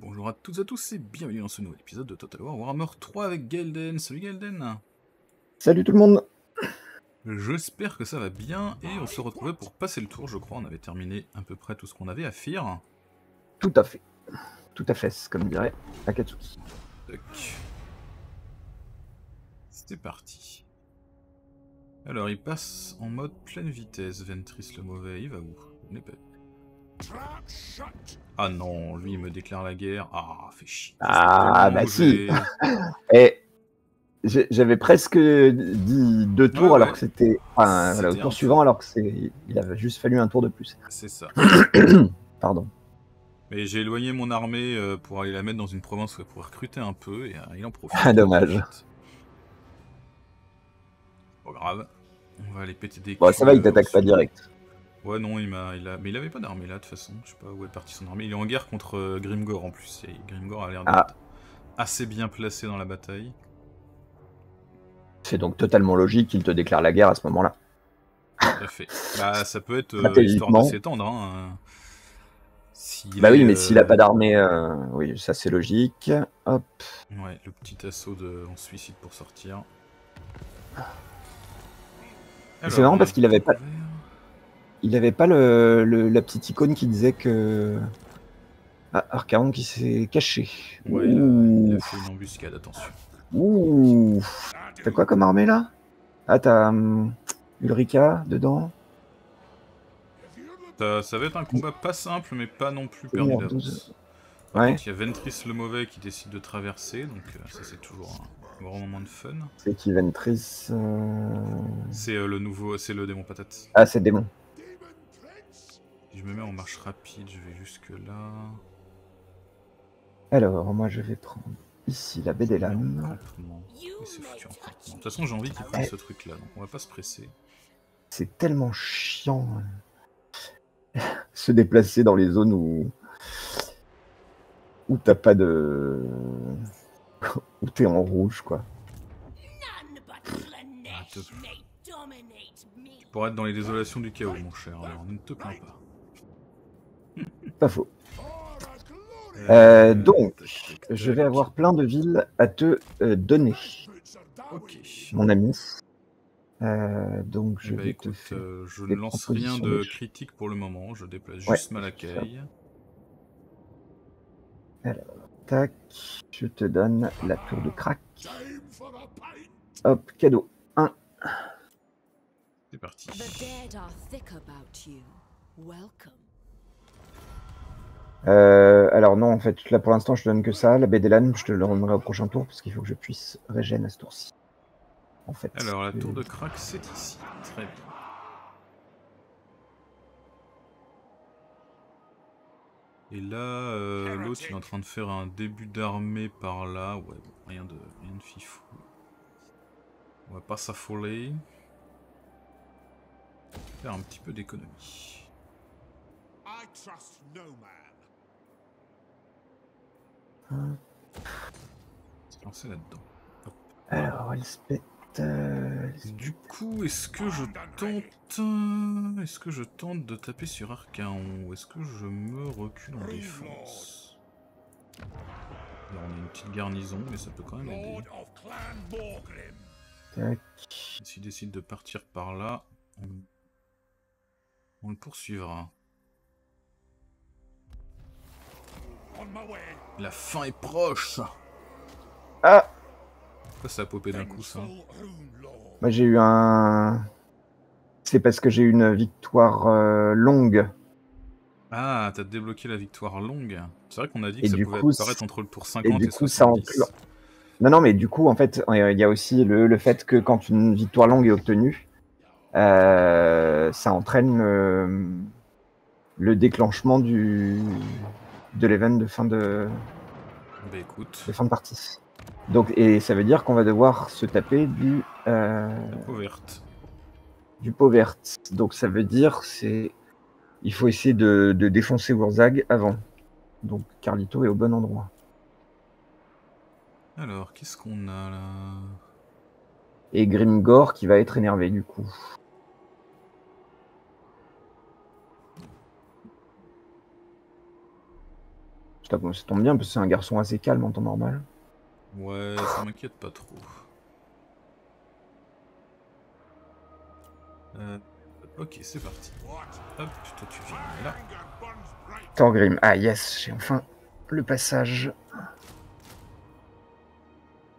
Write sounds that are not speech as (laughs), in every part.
bonjour à toutes et à tous et bienvenue dans ce nouvel épisode de Total War Warhammer 3 avec Gelden. Salut Gelden Salut tout le monde J'espère que ça va bien et on se retrouvait pour passer le tour, je crois. On avait terminé à peu près tout ce qu'on avait à faire. Tout à fait. Tout à fait, comme dirait Akatsuki. C'est parti. Alors il passe en mode pleine vitesse, Ventris le mauvais, il va où? Il n'est pas- Ah non, lui il me déclare la guerre. Ah, fait chier. Ah, bah (laughs) J'ai- Et j'avais presque dit deux tours Ouais, alors ouais. que c'était. Enfin, voilà, au tour suivant alors que c'est. Il avait juste fallu un tour de plus. C'est ça. (coughs) Pardon. Mais j'ai éloigné mon armée euh, pour aller la mettre dans une province où elle pourrait recruter un peu et euh, il en profite. (laughs) Ah, dommage. Pas grave. On va aller péter des Bon, ça va, il t'attaque pas direct. Ouais, non, il m'a, il a, mais il avait pas d'armée là de toute façon. Je sais pas où est parti son armée. Il est en guerre contre euh, Grimgor en plus. Et Grimgor a l'air d'être Ah. assez bien placé dans la bataille. C'est donc totalement logique qu'il te déclare la guerre à ce moment-là. Tout à fait. (laughs) bah, ça peut être euh, histoire de s'étendre. Hein. S'il Bah oui, mais euh, s'il a pas d'armée, euh, oui, ça c'est logique. Hop. Ouais, le petit assaut de on se suicide pour sortir. C'est marrant parce qu'il avait pas- Il avait pas le, le- la petite icône qui disait que. Ah, Archaon qui s'est caché. Ouais, il a, il a fait une embuscade, attention. Ouh. T'as quoi comme armée là? Ah, t'as hum, Ulrika dedans Ça, ça va être un combat pas simple, mais pas non plus perdu d'avance. 12. Par Ouais. il y a Ventris le mauvais qui décide de traverser, donc euh, ça c'est toujours un grand moment de fun. C'est qui Ventris euh, C'est euh, le nouveau, c'est le démon patate. Ah, c'est démon. Je me mets en marche rapide, je vais jusque là. Alors, moi je vais prendre ici la baie des c'est foutu en. De toute façon, j'ai envie qu'il prenne ce truc là, donc on va pas se presser. C'est tellement chiant euh, (laughs) se déplacer dans les zones où où t'as pas de (laughs) où t'es en rouge quoi. Ah, Pour être dans les désolations du chaos, mon cher, alors ne te plains pas. Pas faux. Euh, donc, tac, tac, Je vais avoir plein de villes à te euh, donner, mon ami. Euh, donc je Bah, vais te écoute, faire. euh, je ne lance rien de critique pour le moment, je déplace Ouais, juste Malakai. Tac, je te donne la tour de crack. Hop, cadeau. C'est parti. The dead are thick about you. Welcome. Euh, alors non, en fait, là pour l'instant, je te donne que ça. La baie des lames, je te le donnerai au prochain tour parce qu'il faut que je puisse régénérer à ce tour-ci. En fait. Alors, la tour de crack, c'est ici. Très bien. Et là, euh, l'autre, il est en train de faire un début d'armée par là. Ouais, bon, rien de, rien de fifou. On va pas s'affoler. Faire un petit peu d'économie. I trust no man. Se lancer là-dedans. Alors, Elspeth. euh, Du coup, est-ce que je tente... euh, Est-ce que je tente de taper sur Archaon ou est-ce que je me recule en défense? Alors on a une petite garnison, mais ça peut quand même aider. Tac. S'il décide de partir par là, on, on le poursuivra. La fin est proche Ah Pourquoi ça a popé d'un coup ça Lord. Moi j'ai eu un. C'est parce que j'ai eu une victoire euh, longue. Ah, t'as débloqué la victoire longue. C'est vrai qu'on a dit que Et ça du pouvait coup, apparaître entre le tour 50 et, du coup, ça 70. enclenche- Non, non, mais du coup, en fait, euh, il y a aussi le, le fait que quand une victoire longue est obtenue, euh, ça entraîne le, le déclenchement du, de l'event de fin de, Bah écoute, de fin de partie. Donc, et ça veut dire qu'on va devoir se taper du, euh, peau verte. du pot verte. Donc ça veut dire c'est il faut essayer de, de défoncer Wurzag avant. Donc Carlito est au bon endroit. Alors, qu'est-ce qu'on a là? Et Grimgor qui va être énervé du coup. Ça ça tombe bien parce que c'est un garçon assez calme en temps normal. Ouais, ça m'inquiète pas trop. Euh, ok, c'est parti. Hop, toi tu viens là. Thorgrim. Ah yes, j'ai enfin le passage.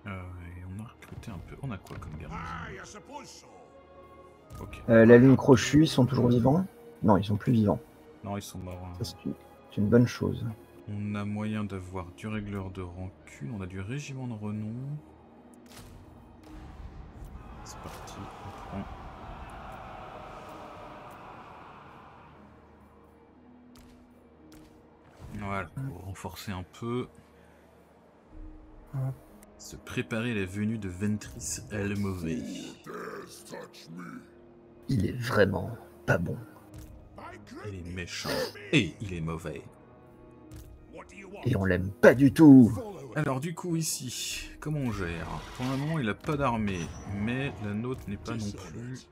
Euh, et on a recruté un peu. On a quoi comme garnison Aye, I suppose so. Ok. Euh, la lune crochue, ils sont toujours vivants? Non, ils sont plus vivants. Non, ils sont morts. hein. C'est une bonne chose. On a moyen d'avoir du régleur de rancune, on a du régiment de renom. C'est parti, on prend. Voilà, pour renforcer un peu. Se préparer la venue de Ventris el Mauvais. Il est vraiment pas bon. Il est méchant et il est mauvais. Et on l'aime pas du tout. Alors du coup ici, comment on gère? Pour le moment il a pas d'armée, mais la nôtre n'est pas non plus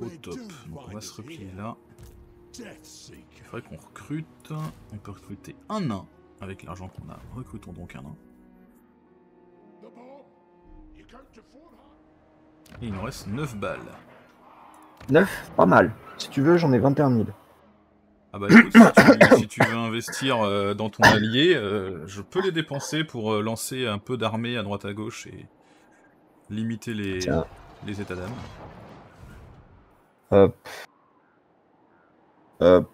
au top. Donc on va se replier là. Il faudrait qu'on recrute. On peut recruter un nain avec l'argent qu'on a. Recrutons donc un nain. Et il nous reste 9 balles. 9, pas mal. Si tu veux, j'en ai 21 000. Ah bah écoute, si tu, (coughs) si tu veux investir euh, dans ton allié, euh, je peux les dépenser pour euh, lancer un peu d'armée à droite à gauche et limiter les, Tiens. les états d'âme. Hop. Hop.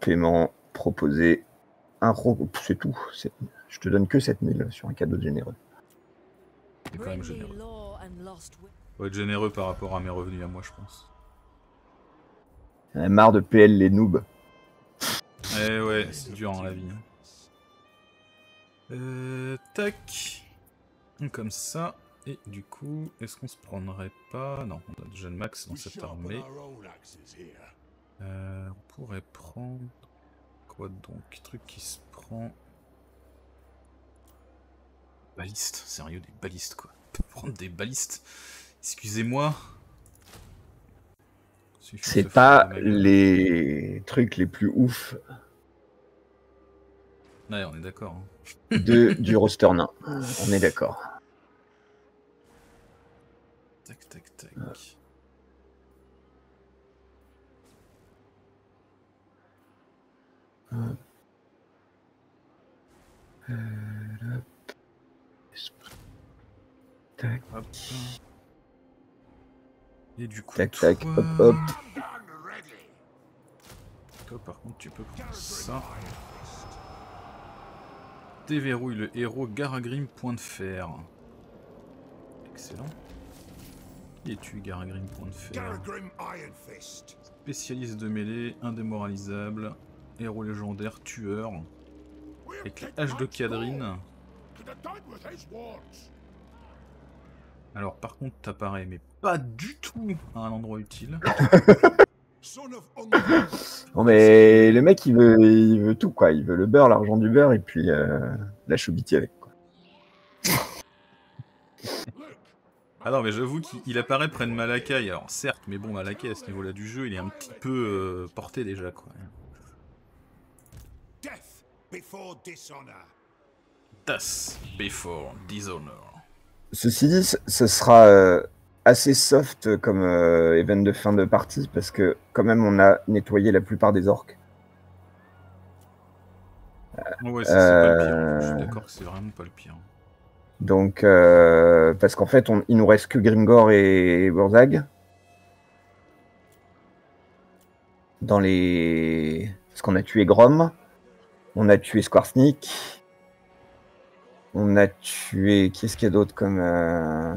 Paiement proposé. Un. C'est tout. Je te donne que 7000 sur un cadeau généreux. C'est quand même généreux. Faut être généreux par rapport à mes revenus à moi, je pense. J'en ai marre de PL les noobs. Eh ouais, c'est dur dans la vie. hein. Euh, tac. Comme ça. Et du coup, est-ce qu'on se prendrait pas... Non, on a déjà le max dans cette armée. Euh, on pourrait prendre... Quoi donc? Truc qui se prend... Baliste, sérieux, des balistes quoi. On peut prendre des balistes. Excusez-moi. C'est pas les trucs les plus ouf Ouais, on est d'accord. hein. de, du roster nain. On est d'accord. Tac, tac, tac. Tac, Hop. Et du coup, tac, tac, toi, hop, hop. Toi, par contre, tu peux prendre ça. Déverrouille le héros Garagrim point de fer. Excellent. Qui es-tu, Garagrim point de fer Garagrim Iron Fist. Spécialiste de mêlée, indémoralisable, héros légendaire, tueur, avec la hache de Cadrine. Alors par contre, t'apparais, mais pas du tout à un endroit utile. Son of Ungol. Bon, mais le mec, il veut, il veut tout, quoi. Il veut le beurre, l'argent du beurre et puis euh, la chobiti avec, quoi. Ah non, mais j'avoue qu'il il apparaît près de Malakai. Alors certes, mais bon, Malakai à ce niveau-là du jeu, il est un petit peu euh, porté déjà, quoi. Death before dishonor. Das before dishonor. Ceci dit, ce- sera euh, assez soft comme euh, event de fin de partie parce que, quand même, on a nettoyé la plupart des orques. Ouais, ça, c'est pas le pire. Euh, Je suis d'accord que c'est vraiment pas le pire. Donc, euh, parce qu'en fait, on, il nous reste que Grimgor et Burzag. Dans les. Parce qu'on a tué Grom, on a tué Squarsnick, on a tué. Qu'est-ce qu'il y a d'autre comme. euh,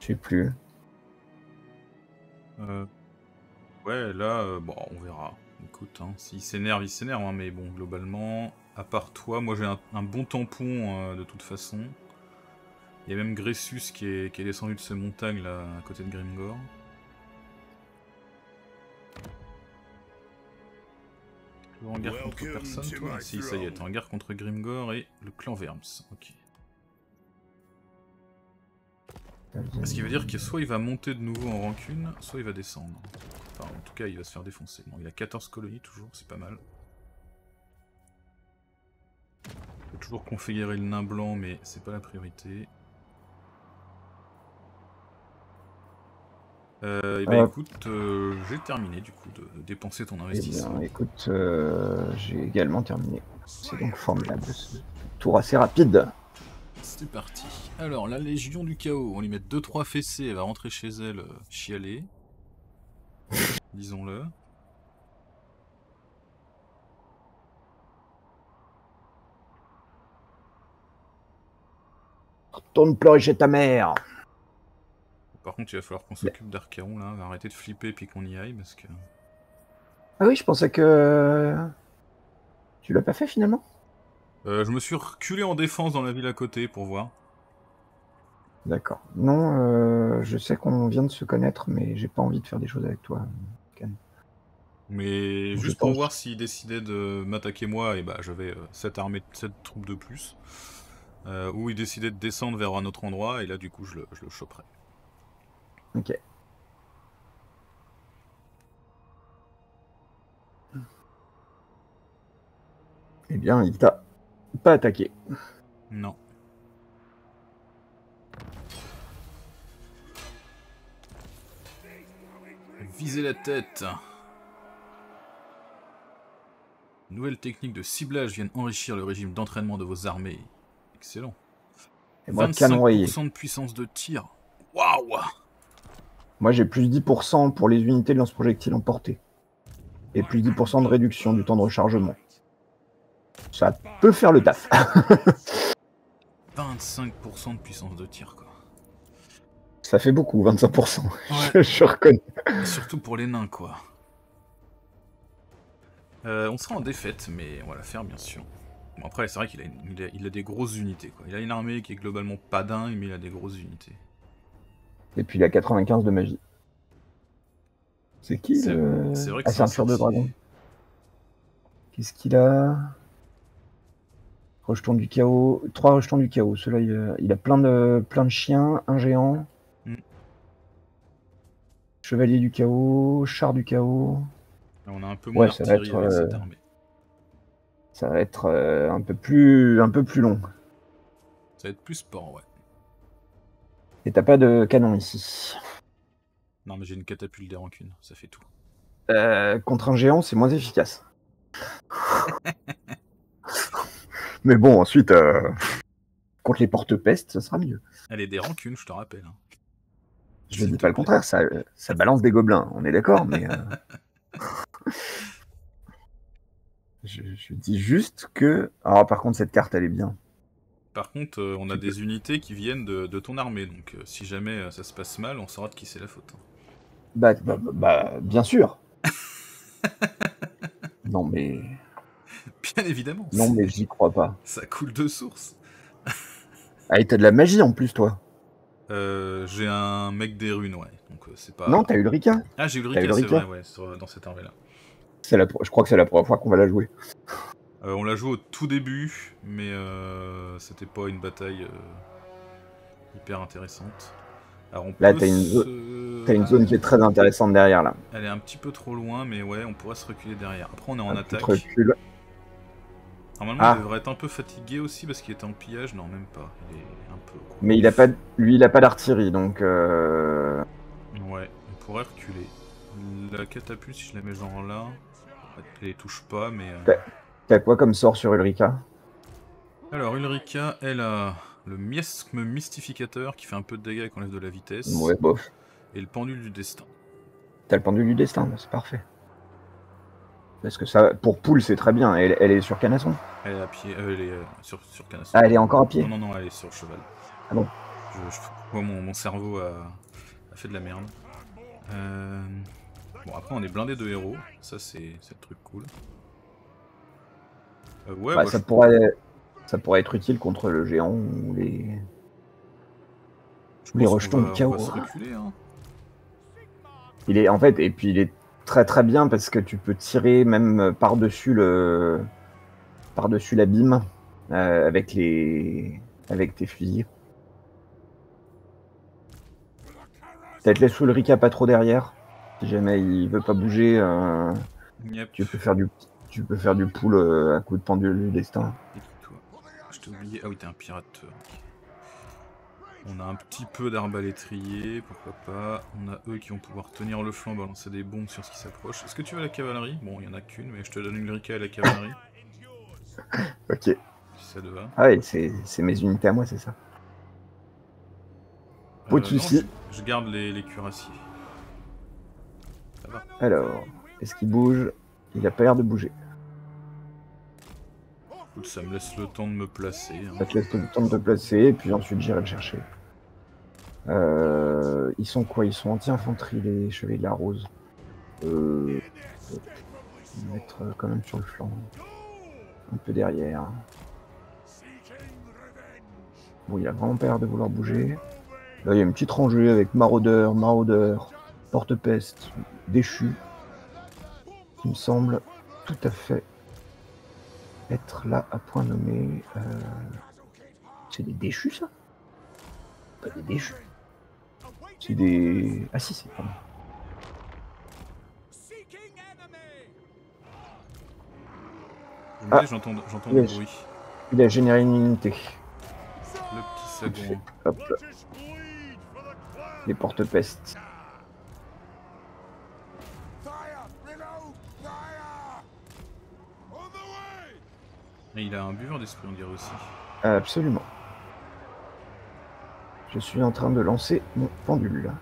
Je sais plus. Euh, ouais, là, euh, bon, on verra. Écoute, hein, s'il s'énerve, il s'énerve, hein, mais bon, globalement, à part toi, moi j'ai un, bon tampon euh, de toute façon. Il y a même Gressus qui est, descendu de ses montagnes là, à côté de Grimgor. En guerre contre personne, to toi Si, ça y est, t'es en guerre contre Grimgor et le clan Verms. Ok. Ce qui veut dire que soit il va monter de nouveau en rancune, soit il va descendre. Enfin, en tout cas, il va se faire défoncer. Bon, il a 14 colonies toujours, c'est pas mal. Faut toujours configurer le nain blanc, mais c'est pas la priorité. Euh, et bah Euh. écoute, euh, j'ai terminé du coup de dépenser ton Eh investissement. bien, écoute, euh, j'ai également terminé. C'est donc formidable. ce Tour assez rapide. C'est parti. Alors, la Légion du Chaos, on lui met 2-3 fessées, elle va rentrer chez elle chialer. (laughs) Disons-le. Retourne pleurer chez ta mère. Par contre, il va falloir qu'on s'occupe d'Archaon là, on va arrêter de flipper puis qu'on y aille parce que. Ah oui, je pensais que. Tu l'as pas fait finalement? Euh, je me suis reculé en défense dans la ville à côté pour voir. D'accord. Non, euh, je sais qu'on vient de se connaître, mais j'ai pas envie de faire des choses avec toi. Mais Je juste pour pense. voir s'il décidait de m'attaquer moi, et bah j'avais 7 armées, 7 troupes de plus. Euh, ou il décidait de descendre vers un autre endroit, et là du coup je le, je le choperais. Ok. Eh bien, il t'a pas attaqué. Non. Visez la tête. Nouvelles techniques de ciblage viennent enrichir le régime d'entraînement de vos armées. Excellent. Et moi, canoyer. 25% de puissance de tir. Waouh Moi, j'ai plus 10% pour les unités de lance-projectiles emportées. Et plus 10% de réduction du temps de rechargement. Ça peut faire le taf. 25% de puissance de tir, quoi. (laughs) Ça fait beaucoup, 25%. Ouais. (laughs) je reconnais. Surtout pour les nains, quoi. Euh, on sera en défaite, mais on va la faire, bien sûr. Bon, après, c'est vrai qu'il a, il a des grosses unités, quoi. Il a une armée qui est globalement pas dingue, mais il a des grosses unités. Et puis il a 95 de magie. C'est qui C'est le... vrai que Ah, ceinture de dragon. Qu'est-ce qu'il a? Rejeton du chaos. Trois rejetons du chaos. Celui-là, il a, il a plein, de, plein de chiens, un géant. Mm. Chevalier du chaos, char du chaos. Là, on a un peu moins Ouais, ça va être, avec euh, cette armée. Ça va être euh, un, peu plus, un peu plus long. Ça va être plus sport, ouais. Et t'as pas de canon ici. Non, mais j'ai une catapulte des rancunes, ça fait tout. Euh, contre un géant, c'est moins efficace. (laughs) Mais bon, ensuite, euh, contre les porte-pestes, ça sera mieux. Elle est des rancunes, je te rappelle. hein. Je S'il dis pas le contraire, ça, euh, ça balance des gobelins, on est d'accord, mais. euh, (laughs) (laughs) je, je dis juste que. Alors, par contre, cette carte, elle est bien. Par contre, euh, on a des unités qui viennent de, de ton armée, donc euh, si jamais euh, ça se passe mal, on saura de qui c'est la faute. Bah, bah, bah, bah, bien sûr. (laughs) non, mais. Bien évidemment. Non, mais j'y crois pas. Ça coule de source. (laughs) Ah, et t'as de la magie en plus, toi. Euh, j'ai un mec des runes, ouais. Donc c'est pas. Non, t'as Ulrika. Ah, j'ai eu le t'as eu Rika, c'est Ulrika vrai, ouais, sur- dans cette armée-là. C'est la, je crois que c'est la première fois qu'on va la jouer. Euh, on l'a joué au tout début, mais euh, c'était pas une bataille euh, hyper intéressante. Alors on Là, peut t'as une zo- se- T'as une zone qui est très intéressante derrière, là. Elle est un petit peu trop loin, mais ouais, on pourrait se reculer derrière. Après, on est en Un attaque. recul. Normalement, Ah. il devrait être un peu fatigué aussi parce qu'il était en pillage. Non, même pas. Il est un peu. Mais il a pas, lui, il a pas d'artillerie, donc. euh, Ouais, on pourrait reculer. La catapulte, si je la mets genre là, elle les touche pas, mais. euh. T'as quoi comme sort sur Ulrika? Alors, Ulrika, elle a le miasme mystificateur qui fait un peu de dégâts et qui enlève de la vitesse. Ouais, bof. Et le pendule du destin. T'as le pendule du destin, c'est parfait. Parce que ça, pour Poule, c'est très bien. Elle, elle est sur Canasson. Elle est à pied, euh, elle est euh, sur, sur canasson. Ah, elle est encore à pied. Non, non, non, elle est sur le cheval. Ah bon? Je, mon, mon cerveau a, a fait de la merde. Euh, Bon, après, on est blindé de héros. Ça, c'est le truc cool. Euh, ouais, Bah, ça, je- pourrait, ça pourrait être utile contre le géant ou les. les rejetons de on chaos. hein. Il est en fait, et puis il est très très bien parce que tu peux tirer même par-dessus le. par-dessus l'abîme euh, avec les. avec tes fusils. Peut-être laisse Ulrika pas trop derrière. Si jamais il veut pas bouger, euh, Yep. tu peux faire du tu peux faire du pool euh, à coup de pendule du destin. Je t'ai oublié. Ah oui, t'es un pirate. ok. On a un petit peu d'arbalétrier, pourquoi pas. On a eux qui vont pouvoir tenir le flanc, balancer des bombes sur ce qui s'approche. Est-ce que tu veux la cavalerie? Bon, il y en a qu'une, mais je te donne Ulrika et la cavalerie, (laughs) Ok. si ça te va. Ah oui, c'est mes unités à moi, c'est ça. Pas de Euh, soucis. Je, je garde les, les cuirassiers. Ça va. Alors, est-ce qu'il bouge? Il a pas l'air de bouger. Ça me laisse le temps de me placer. hein. Ça te laisse le temps de te placer, et puis ensuite j'irai le chercher. Euh, ils sont quoi? Ils sont anti-infanterie, les chevaliers de la rose. Euh, mettre euh, quand même sur le flanc. Un peu derrière. Bon, il a vraiment pas de vouloir bouger. Là, il y a une petite rangée avec maraudeur, maraudeur, porte-peste, déchu. Qui me semble tout à fait être là à point nommé. Euh, C'est des déchus, ça? Pas des déchus. C'est des. Ah si, c'est. Je me Ah. j'entends j'entends Yes. bruit. Il a généré une unité. Le petit second. Hop là. Les porte-pestes. Et il a un buveur d'esprit, on dirait aussi. Absolument. Je suis en train de lancer mon pendule.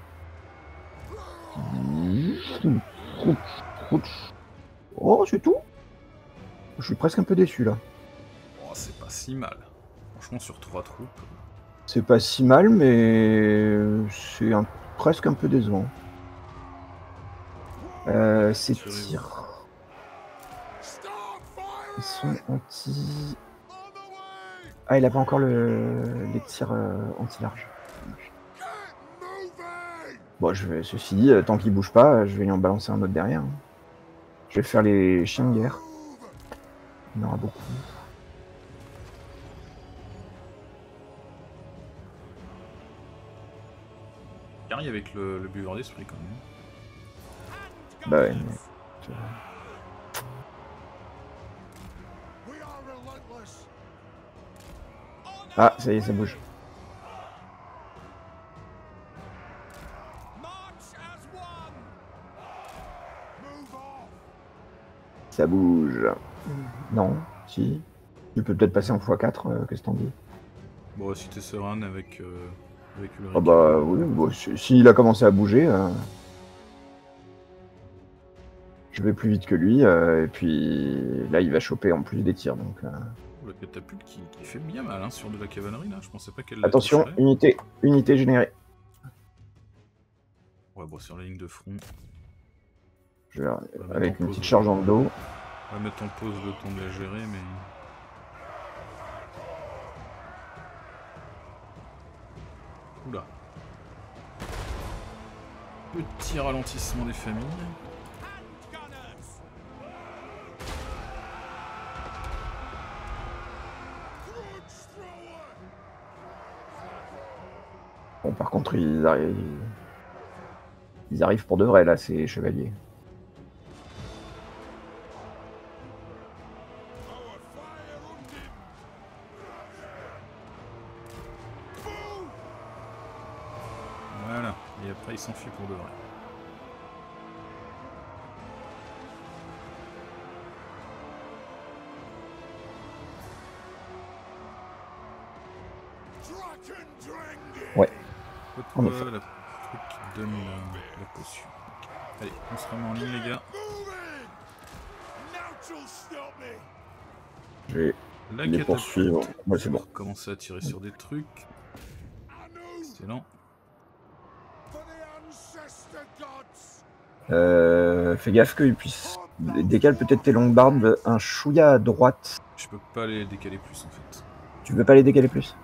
Oh, c'est tout? Je suis presque un peu déçu là. Oh, c'est pas si mal. Franchement, sur trois troupes. C'est pas si mal, mais c'est un- presque un peu décevant. Euh, ces tirs, ils sont anti. Ah, il a pas encore le... les tirs euh, anti-large. Bon, je vais, ceci dit, euh, tant qu'il bouge pas, euh, je vais lui en balancer un autre derrière. hein. Je vais faire les chiens de guerre. Il y en aura beaucoup. Il arrive avec le, le buveur d'esprit quand même. Bah ouais, mais... Ah, ça y est, ça bouge. Ça bouge. Non, si. Tu peux peut-être passer en x4, euh, qu'est-ce que t'en dis Bon, si t'es serein avec, euh, avec Ulrika. Ah bah oui, bon, si- s'il a commencé à bouger, euh, je vais plus vite que lui, euh, et puis là il va choper en plus des tirs. Donc La catapulte qui, qui fait bien mal hein, sur de la cavalerie là. Je pensais pas qu'elle attention, unité, unité générée. Ouais, bon, sur la ligne de front. Je vais, avec une petite charge en dos. On va mettre en pause le temps de la gérer, mais. Oula. Petit ralentissement des familles. Bon, par contre, ils arrivent, ils arrivent pour de vrai là, ces chevaliers. Voilà. Et après, il s'enfuit pour de vrai. Ouais. Hop, euh, la truc qui donne la, la potion. Allez, on se remet en ligne, les gars. Je vais La les poursuivre. Ouais, c'est On va bon. recommencer à tirer sur des trucs. Excellent. Euh, fais gaffe qu'ils puissent. Décale peut-être tes longues un chouïa à droite. Je peux pas les décaler plus en fait. Tu veux pas les décaler plus?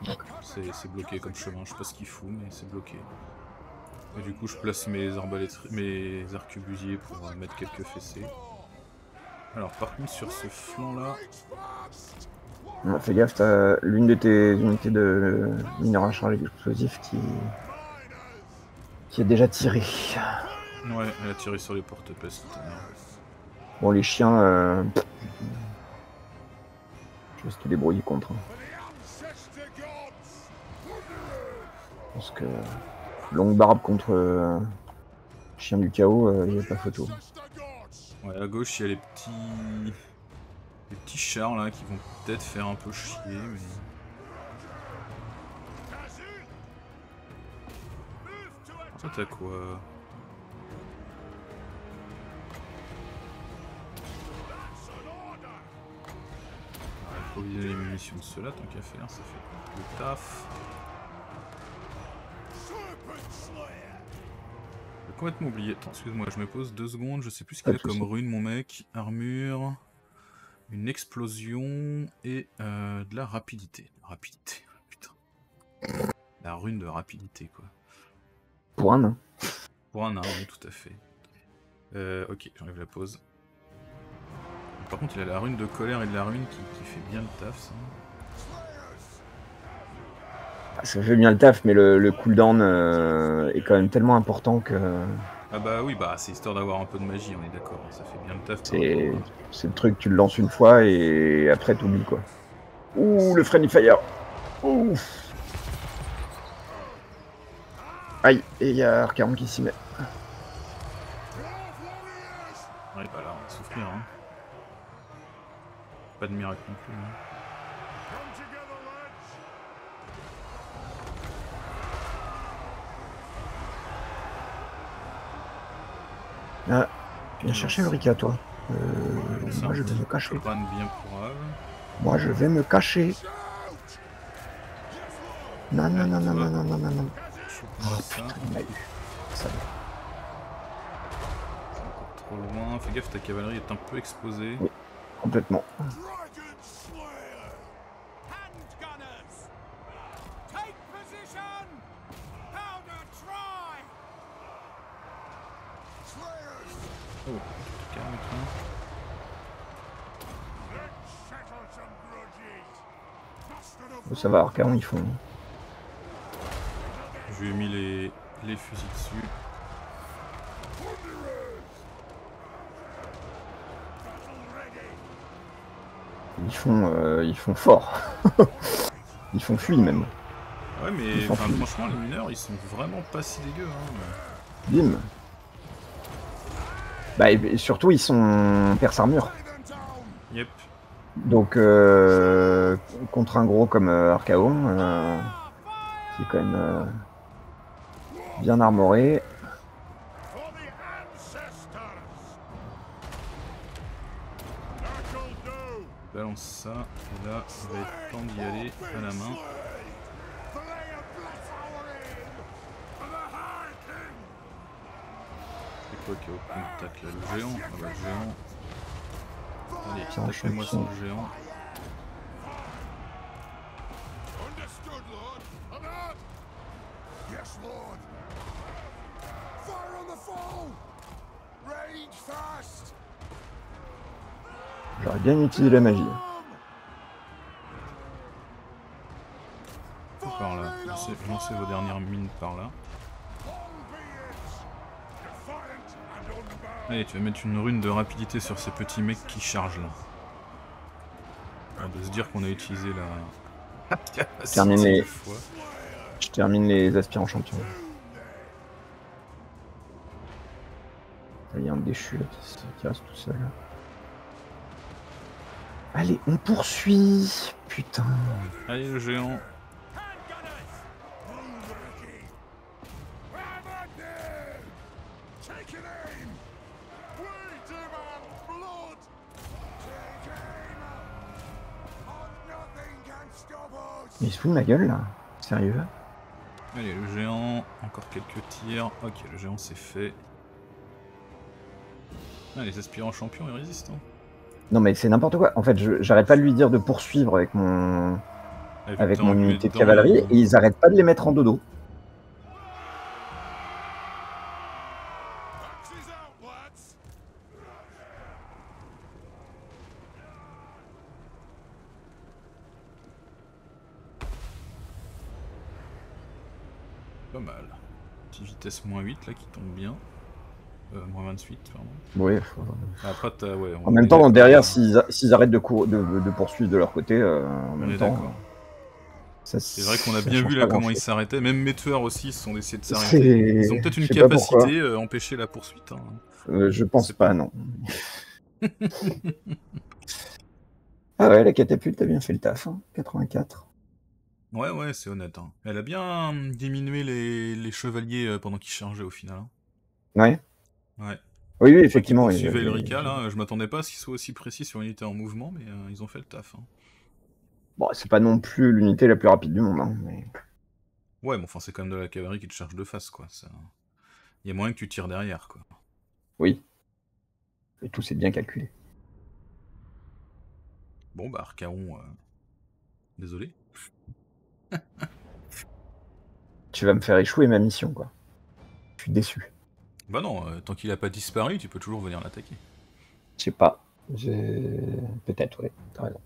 C'est bloqué comme chemin, je sais pas ce qu'il fout, mais c'est bloqué. Et du coup, je place mes arbalétriers, mes arquebusiers pour euh, mettre quelques fessées. Alors, par contre, sur ce flanc-là, Ouais, Fais gaffe, t'as l'une de tes unités de mineurs à charge explosif qui, qui est déjà tiré. Ouais, elle a tiré sur les porte-pestes. Bon, les chiens, euh... je vais se débrouiller contre. hein. Pense que longue barbe contre euh, chien du chaos, il n'y a pas photo. Ouais, à gauche, il y a les petits. Les petits chars là qui vont peut-être faire un peu chier, mais. Toi, t'as quoi That's an order! Ouais, faut viser les munitions de ceux-là, tant qu'à faire, ça fait le taf. Complètement oublié. Attends, excuse-moi, je me pose deux secondes. Je sais plus ce qu'il a comme rune, mon mec. Armure, une explosion et euh, de la rapidité. Rapidité, (laughs) putain. La rune de rapidité, quoi. Pour un nain. Pour un nain, oui, tout à fait. Euh, ok, j'enlève la pause. Par contre, il a la rune de colère et de la rune qui, qui fait bien le taf, ça. Ça fait bien le taf, mais le, le cooldown euh, est quand même tellement important que Ah bah oui, bah c'est histoire d'avoir un peu de magie, on est d'accord. Ça fait bien le taf. c'est le truc, tu le lances une fois et après t'oublies quoi. Ouh, le friendly fire Ouh Aïe, et il y a Arcaron qui s'y met. Ouais, bah là, on va souffrir, hein. Pas de miracle non plus. hein. Ah, viens chercher Eureka, toi. Euh, moi je vais me cacher. Moi je vais me cacher. Non, non, non, non, non, non, non, non, non. Je Oh putain, il m'a eu. Ça va. C'est encore trop loin. Fais gaffe, ta cavalerie est un peu exposée. Oui. Complètement. Oh, calme Oh, ça va, Arcaron, ils font. Je lui ai mis les, les fusils dessus. Ils font, euh, ils font fort. (laughs) ils font fuir même. Ouais, mais enfin, franchement, les mineurs, ils sont vraiment pas si dégueux. Hein. Bim. Bah, et, surtout, ils sont perce armure. Yep. Donc, euh, contre un gros comme euh, Archaon, euh, qui est quand même euh, bien armoré. Balance ça. Et là, il va être temps d'y aller à la main. toi qui a tacle le géant. Ah bah, le géant. Allez, taclez-moi sur le géant. J'aurais bien utilisé la magie. Par là, lancez, lancez vos dernières mines par là. Allez, tu vas mettre une rune de rapidité sur ces petits mecs qui chargent là. On va se dire qu'on a utilisé la. capacité (laughs) Termine les-. Je termine les aspirants champions. Il y a un déchu là, qui reste tout seul. Allez, on poursuit Putain. Allez, le géant. Il se fout de ma gueule là Sérieux Allez, le géant. Encore quelques tirs. Ok, le géant c'est fait. Ah, les aspirants champions, ils résistent. Hein. Non mais c'est n'importe quoi. En fait, j'arrête pas de lui dire de poursuivre avec mon avec putain, mon unité de cavalerie et ils arrêtent pas de les mettre en dodo. Axes out, lads! Pas mal. Petite vitesse moins 8 là qui tombe bien. Euh, moins 28, pardon. Oui. Après, ouais, En même temps, derrière, euh, s'ils arrêtent de, cour- de, de poursuivre de leur côté, euh, en On même est temps. C'est vrai qu'on a bien vu là comment ils s'arrêtaient. Même mes tueurs aussi sont essayés de s'arrêter. Ils ont peut-être une capacité à empêcher la poursuite. hein. Euh, je pense pas, non. (laughs) ah ouais, la catapulte a bien fait le taf. Hein. 84. Ouais, ouais, c'est honnête. hein. Elle a bien hum, diminué les, les chevaliers euh, pendant qu'ils chargeaient au final. hein. Ouais. Ouais. Oui, oui, effectivement. il- Suivez là, je m'attendais pas à ce qu'ils soient aussi précis sur une unité en mouvement, mais euh, ils ont fait le taf. hein. Bon, c'est pas non plus l'unité la plus rapide du monde. Hein, mais... Ouais, mais enfin, c'est quand même de la cavalerie qui te charge de face, quoi. ça- Il y a moyen que tu tires derrière, quoi. Oui. Et tout c'est bien calculé. Bon, bah, Archaon, euh, désolé. Tu vas me faire échouer ma mission, quoi. Je suis déçu. Bah non, euh, tant qu'il a pas disparu, tu peux toujours venir l'attaquer. Je sais pas. Peut-être, ouais. T'as raison.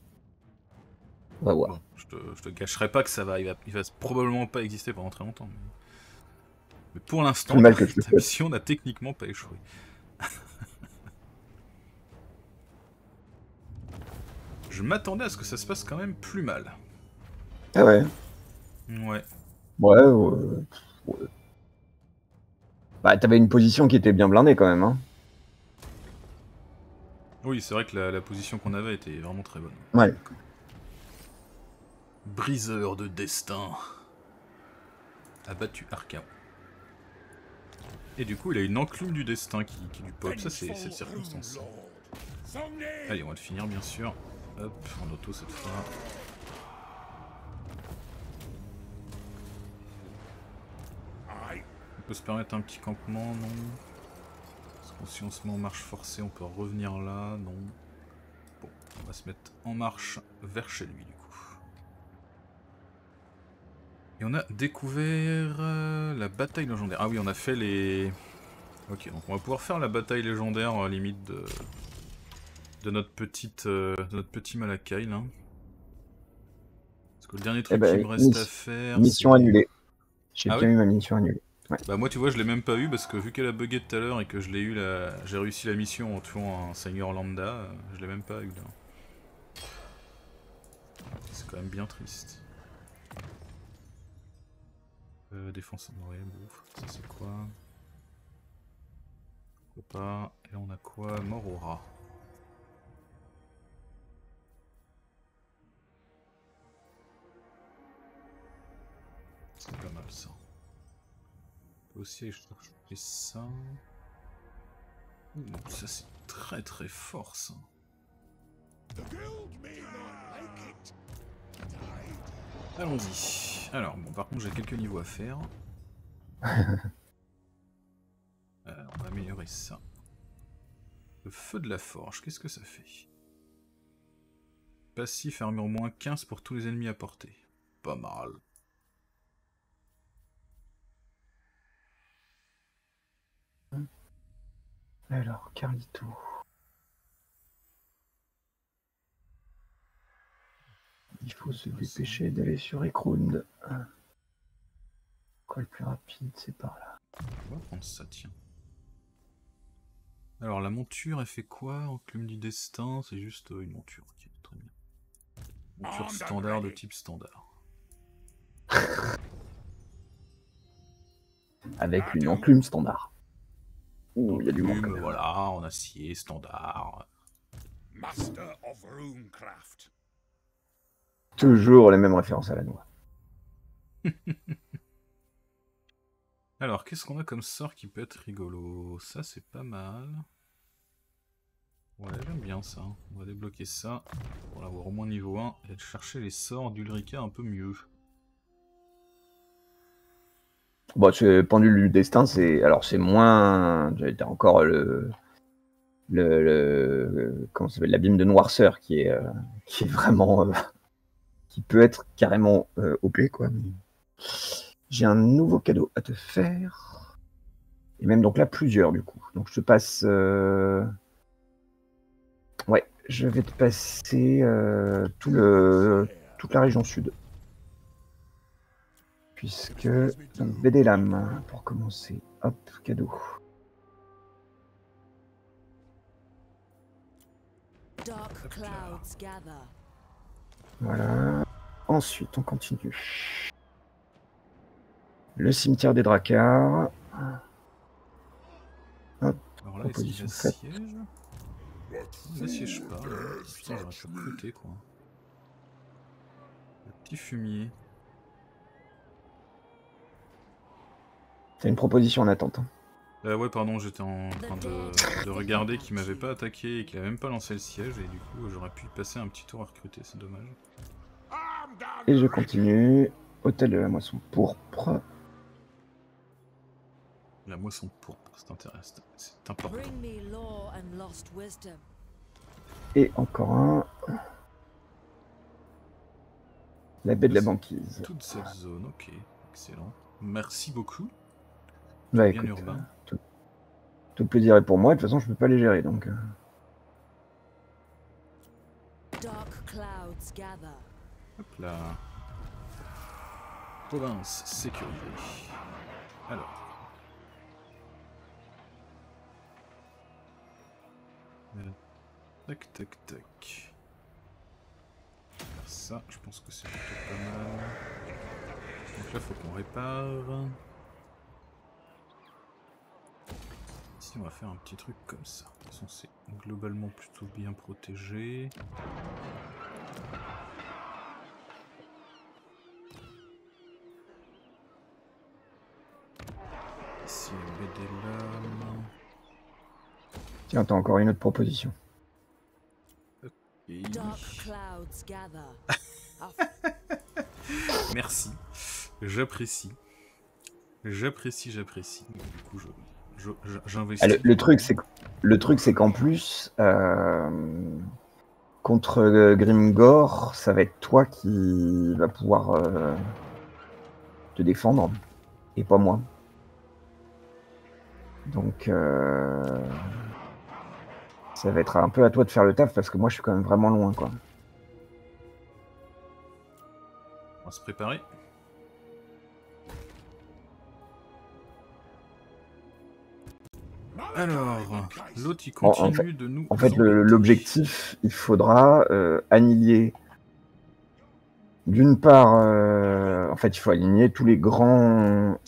On va voir. Bon, je te, je te gâcherai pas que ça va, il va, il va probablement pas exister pendant très longtemps. Mais, mais pour l'instant, ta mission n'a techniquement pas échoué. (laughs) je m'attendais à ce que ça se passe quand même plus mal. Ah ouais. Ouais. Ouais, ouais. Bah, t'avais une position qui était bien blindée quand même, hein. Oui, c'est vrai que la, la position qu'on avait était vraiment très bonne. Ouais. Briseur de destin. A battu Archaon. Et du coup, il a une enclume du destin qui, qui lui pop. Ça, c'est c'est circonstance. Allez, on va le finir, bien sûr. Hop, en auto cette fois. On peut se permettre un petit campement, non Parce que si on se met en marche forcée, on peut revenir là, non Bon, on va se mettre en marche vers chez lui, du coup. Et on a découvert euh, la bataille légendaire. Ah oui, on a fait les... Ok, donc on va pouvoir faire la bataille légendaire, euh, limite, de, de notre petite, euh, de notre petit Malakai, là. Parce que le dernier truc ben, qui me reste à faire... Mission annulée. J'ai Ah bien eu ma mission annulée. Bah moi tu vois je l'ai même pas eu parce que vu qu'elle a bugué tout à l'heure et que je l'ai eu la... j'ai réussi la mission en tuant un seigneur lambda, euh, je l'ai même pas eu là. C'est quand même bien triste. Euh, défense en ouais, bouffe. Ça c'est quoi? Pas Et on a quoi? Mort au rat. C'est pas mal ça. On peut aussi aller chercher ça. Ouh, ça c'est très très fort ça. Allons-y. Alors bon par contre j'ai quelques niveaux à faire. (laughs) Euh, on va améliorer ça. Le feu de la forge, qu'est-ce que ça fait? Passif armure moins 15 pour tous les ennemis à portée. Pas mal. Alors, Carlito. Il faut se dépêcher d'aller sur Ekrund. Quoi le plus rapide, c'est par là. On va prendre ça, tiens. Alors, la monture, elle fait quoi Enclume du destin, c'est juste euh, une monture. Ok, très bien. Monture standard de type standard. Avec une enclume standard. Ouh, il y a du monde. Même. voilà, en acier, standard. Master of Runecraft. Toujours les mêmes références à la noix. (laughs) Alors, qu'est-ce qu'on a comme sort qui peut être rigolo? Ça, c'est pas mal. Ouais, j'aime bien ça. On va débloquer ça pour l'avoir au moins niveau 1 et chercher les sorts d'Ulrika un peu mieux. Bon, ce pendule du destin, c'est alors c'est moins. T'as encore le le, le comment s'appelle l'abîme de noirceur qui est euh, qui est vraiment euh, qui peut être carrément euh, OP quoi. J'ai un nouveau cadeau à te faire et même donc là plusieurs du coup. Donc je te passe. euh, Ouais, je vais te passer euh, tout le toute la région sud. Puisque donc BD pour commencer. Hop, cadeau. Dark clouds gather. Voilà. Ensuite, on continue. Le cimetière des Dracars. Alors là, est-ce qu'il Proposition faite. assiège? Il assiège pas. Putain, j'aurais pu recruter quoi. Le petit fumier. C'est une proposition en attente. hein. Euh, ouais, pardon, j'étais en train de, de regarder qu'il m'avait pas attaqué et qu'il a même pas lancé le siège, et du coup, j'aurais pu passer un petit tour à recruter, c'est dommage. Et je continue. Hôtel de la moisson pourpre. La moisson pourpre, c'est intéressant. C'est important. Bring me lore and lost wisdom. Et encore un. La baie de la banquise. Toute cette zone, ok, excellent. Merci beaucoup. Bah bien écoute, urbain. euh, tout, plaisir est pour moi. De toute façon, je peux pas les gérer. Donc, euh, Dark clouds gather. Hop là. Province sécurisée. Alors. Euh, Tac, tac, tac. Faire Ça, je pense que c'est plutôt pas mal. Donc là, faut qu'on répare. On va faire un petit truc comme ça. De toute façon, c'est globalement plutôt bien protégé. Ici, des lames. tiens, t'as encore une autre proposition. Et- Dark clouds gather. (laughs) Merci. J'apprécie. J'apprécie, j'apprécie. Du coup, je- j'investis. Ah, le, le truc, c'est le truc, c'est qu'en plus, euh, contre euh, Grimgor, ça va être toi qui va pouvoir euh, te défendre et pas moi. Donc, euh, ça va être un peu à toi de faire le taf parce que moi, je suis quand même vraiment loin, quoi. On va se préparer. Alors, l'autre il En- en continue de nous. En fait, l'objectif, il faudra euh, aligner. D'une part, euh, en fait, il faut aligner tous les grands,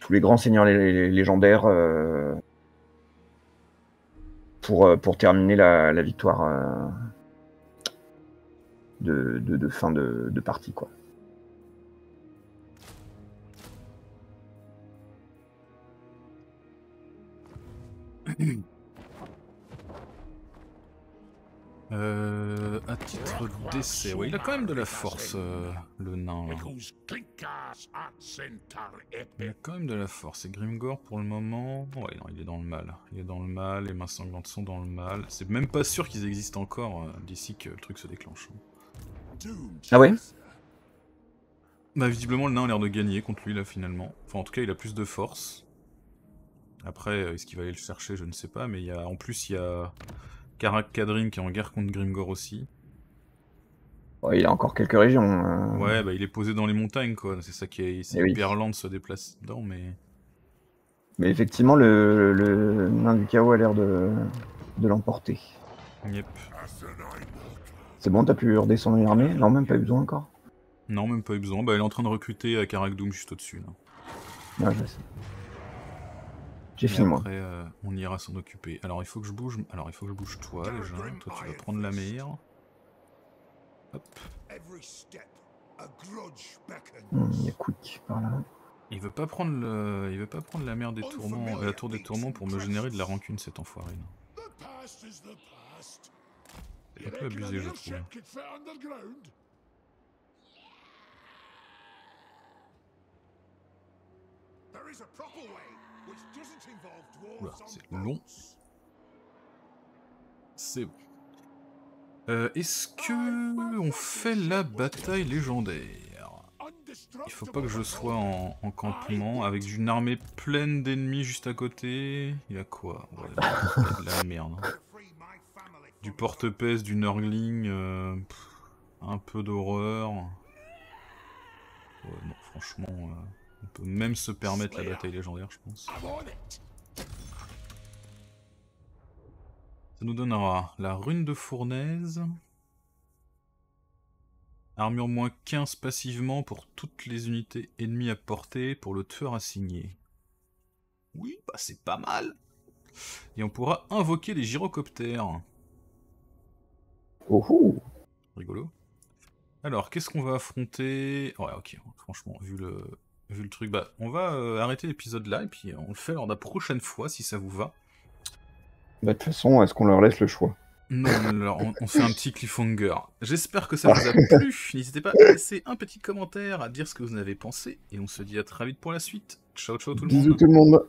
tous les grands seigneurs lé- lé- légendaires euh, pour, pour terminer la, la victoire de, de, de fin de, de partie, quoi. Euh, à titre d'essai, ouais, il a quand même de la force, euh, le nain. là. Il a quand même de la force. Et Grimgor, pour le moment. Ouais, non, il est dans le mal. Il est dans le mal, les mains sanglantes sont dans le mal. C'est même pas sûr qu'ils existent encore euh, d'ici que le truc se déclenche. Ah ouais Bah, visiblement, le nain a l'air de gagner contre lui, là, finalement. Enfin, en tout cas, il a plus de force. Après, euh, est-ce qu'il va aller le chercher Je ne sais pas. Mais il y a... en plus, il y a Karak Kadrin qui est en guerre contre Grimgor aussi. Il a encore quelques régions. euh, Ouais, bah, il est posé dans les montagnes, quoi. C'est ça qui est, Eh oui. hyper lent de se déplacer dedans, mais. Mais effectivement, le, le nain du chaos a l'air de, de l'emporter. Yep. C'est bon, t'as pu redescendre une armée Non, même pas eu besoin encore? Non, même pas eu besoin. Bah, il est en train de recruter à Karak Doom juste au-dessus, là. Ouais, je sais. J'ai Et fini, moi. après, euh, on ira s'en occuper. Alors, il faut que je bouge. Alors, il faut que je bouge toi déjà. Toi, tu vas prendre la mer. Hop. Every step, a grudge beckons. Hmm, Il y a Quick par là. Il veut pas prendre le, il veut pas prendre la mer des tourments, euh, la tour des tourments pour me générer de la rancune cet enfoiré. C'est un peu abusé, je trouve. There is a proper way Oula, c'est on long. C'est bon. Euh, Est-ce que on fait la bataille légendaire? Il faut pas que je sois en, en campement avec une armée pleine d'ennemis juste à côté. Il y a quoi? Ouais, (laughs) il y a de la merde. hein. Du porte-pèse, du Nurgling, euh, un peu d'horreur. Ouais, non, franchement, euh, on peut même se permettre la bataille légendaire, je pense. Ça nous donnera la rune de fournaise. Armure moins 15 passivement pour toutes les unités ennemies à portée pour le tueur assigné. Oui, bah c'est pas mal. Et on pourra invoquer les gyrocoptères. Oh, oh. Rigolo. Alors, qu'est-ce qu'on va affronter? Ouais, ok, franchement, vu le, vu le truc, bah, on va euh, arrêter l'épisode là, et puis on le fait lors de la prochaine fois, si ça vous va. Bah, de toute façon, est-ce qu'on leur laisse le choix? Non, alors, on, on fait un petit cliffhanger. J'espère que ça (laughs) vous a plu. N'hésitez pas à laisser un petit commentaire, à dire ce que vous en avez pensé, et on se dit à très vite pour la suite. Ciao, ciao tout le Bisous monde. tout le monde